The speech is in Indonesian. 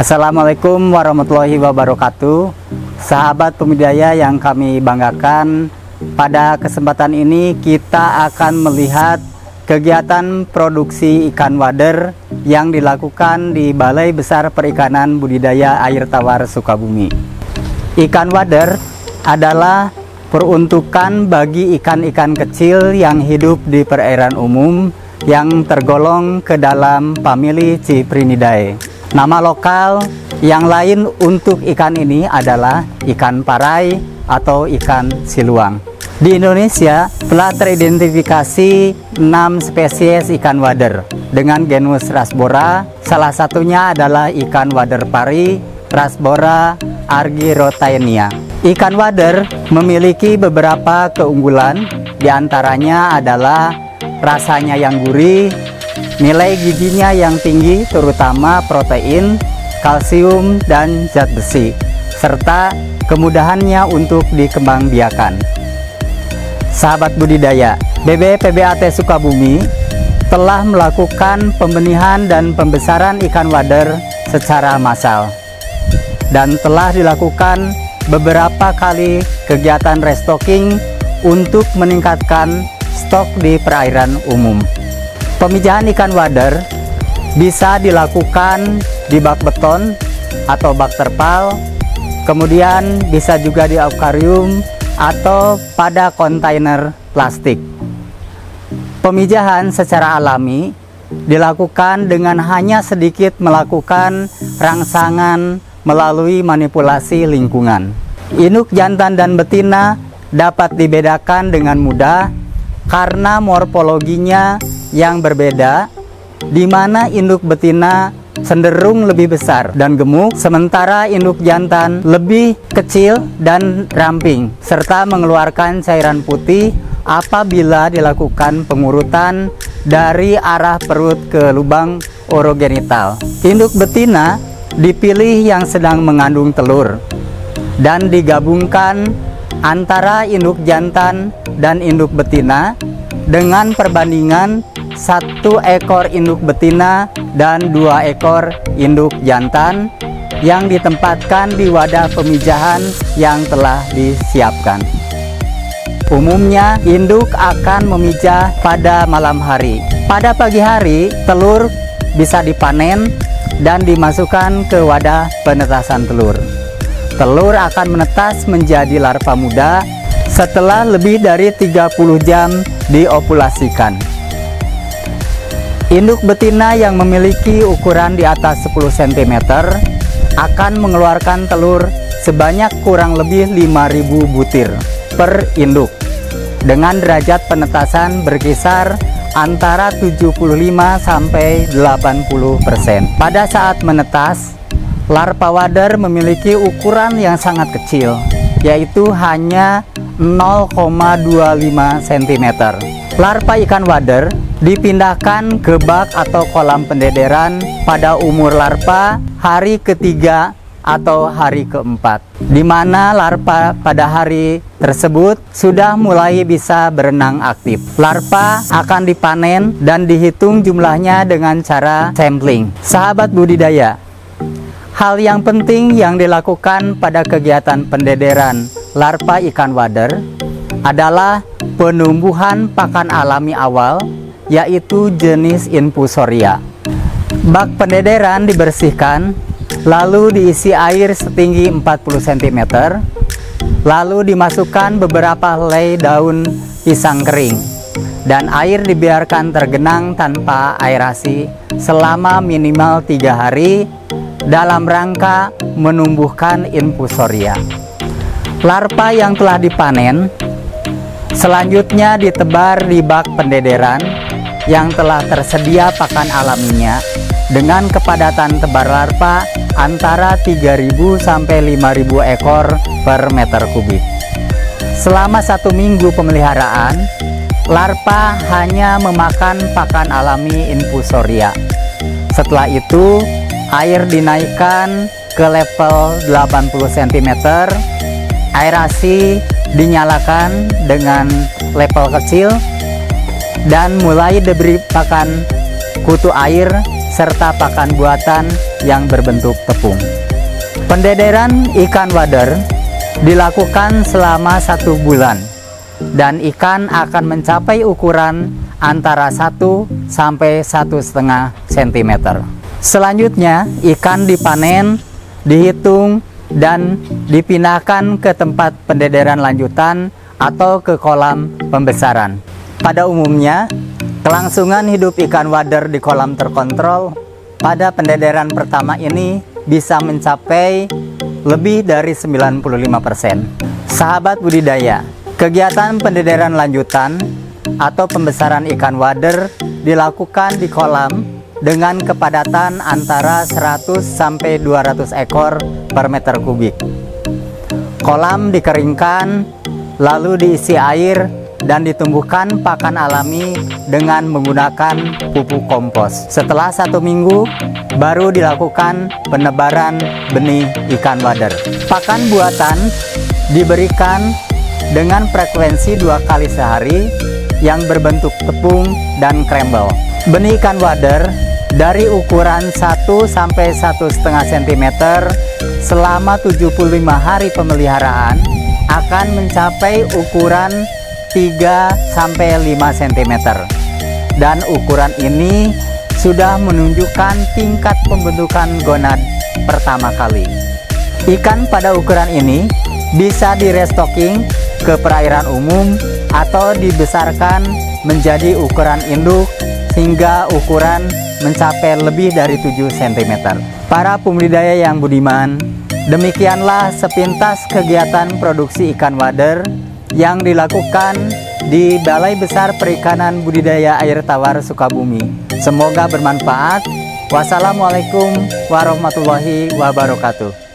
Assalamualaikum warahmatullahi wabarakatuh Sahabat pemudaya yang kami banggakan Pada kesempatan ini kita akan melihat kegiatan produksi ikan wader Yang dilakukan di Balai Besar Perikanan Budidaya Air Tawar Sukabumi Ikan wader adalah peruntukan bagi ikan-ikan kecil yang hidup di perairan umum yang tergolong ke dalam famili Ciprinidae. Nama lokal yang lain untuk ikan ini adalah ikan parai atau ikan siluang. Di Indonesia telah teridentifikasi 6 spesies ikan wader dengan genus Rasbora. Salah satunya adalah ikan wader pari Rasbora argyrotaenia. Ikan wader memiliki beberapa keunggulan, di antaranya adalah rasanya yang gurih, Nilai giginya yang tinggi terutama protein, kalsium, dan zat besi, serta kemudahannya untuk dikembangbiakan. Sahabat budidaya, BBPBAT Sukabumi telah melakukan pembenihan dan pembesaran ikan wader secara massal dan telah dilakukan beberapa kali kegiatan restocking untuk meningkatkan stok di perairan umum. Pemijahan ikan wader bisa dilakukan di bak beton atau bak terpal, kemudian bisa juga di akuarium atau pada kontainer plastik. Pemijahan secara alami dilakukan dengan hanya sedikit melakukan rangsangan melalui manipulasi lingkungan. Induk jantan dan betina dapat dibedakan dengan mudah karena morfologinya yang berbeda di mana induk betina cenderung lebih besar dan gemuk sementara induk jantan lebih kecil dan ramping serta mengeluarkan cairan putih apabila dilakukan pengurutan dari arah perut ke lubang orogenital. Induk betina dipilih yang sedang mengandung telur dan digabungkan antara induk jantan dan induk betina dengan perbandingan satu ekor induk betina dan dua ekor induk jantan yang ditempatkan di wadah pemijahan yang telah disiapkan. Umumnya induk akan memijah pada malam hari. Pada pagi hari telur bisa dipanen dan dimasukkan ke wadah penetasan telur. Telur akan menetas menjadi larva muda setelah lebih dari 30 jam diopulasikan. Induk betina yang memiliki ukuran di atas 10 cm akan mengeluarkan telur sebanyak kurang lebih 5000 butir per induk dengan derajat penetasan berkisar antara 75 sampai 80%. Pada saat menetas, larva wader memiliki ukuran yang sangat kecil, yaitu hanya 0,25 cm. Larva ikan wader dipindahkan ke bak atau kolam pendederan pada umur larva hari ketiga atau hari keempat di mana larva pada hari tersebut sudah mulai bisa berenang aktif larva akan dipanen dan dihitung jumlahnya dengan cara sampling sahabat budidaya hal yang penting yang dilakukan pada kegiatan pendederan larva ikan wader adalah penumbuhan pakan alami awal yaitu jenis infusoria. Bak pendederan dibersihkan lalu diisi air setinggi 40 cm lalu dimasukkan beberapa helai daun pisang kering dan air dibiarkan tergenang tanpa aerasi selama minimal tiga hari dalam rangka menumbuhkan infusoria. Larva yang telah dipanen selanjutnya ditebar di bak pendederan yang telah tersedia pakan alaminya dengan kepadatan tebar larva antara 3000 sampai 5000 ekor per meter kubik. Selama satu minggu pemeliharaan, larva hanya memakan pakan alami infusoria. Setelah itu, air dinaikkan ke level 80 cm aerasi dinyalakan dengan level kecil dan mulai diberi pakan kutu air serta pakan buatan yang berbentuk tepung. Pendederan ikan wader dilakukan selama satu bulan dan ikan akan mencapai ukuran antara 1 sampai satu setengah cm. Selanjutnya, ikan dipanen, dihitung, dan dipindahkan ke tempat pendederan lanjutan atau ke kolam pembesaran. Pada umumnya, kelangsungan hidup ikan wader di kolam terkontrol pada pendederan pertama ini bisa mencapai lebih dari 95%. Sahabat budidaya, kegiatan pendederan lanjutan atau pembesaran ikan wader dilakukan di kolam dengan kepadatan antara 100 sampai 200 ekor per meter kubik. Kolam dikeringkan, lalu diisi air dan ditumbuhkan pakan alami dengan menggunakan pupuk kompos. Setelah satu minggu, baru dilakukan penebaran benih ikan wader. Pakan buatan diberikan dengan frekuensi dua kali sehari yang berbentuk tepung dan krembel. Benih ikan wader dari ukuran 1 sampai 1,5 cm selama 75 hari pemeliharaan akan mencapai ukuran 3 sampai 5 cm. Dan ukuran ini sudah menunjukkan tingkat pembentukan gonad pertama kali. Ikan pada ukuran ini bisa direstocking ke perairan umum atau dibesarkan menjadi ukuran induk hingga ukuran mencapai lebih dari 7 cm. Para pembudidaya yang budiman, demikianlah sepintas kegiatan produksi ikan wader yang dilakukan di Balai Besar Perikanan Budidaya Air Tawar Sukabumi. Semoga bermanfaat. Wassalamualaikum warahmatullahi wabarakatuh.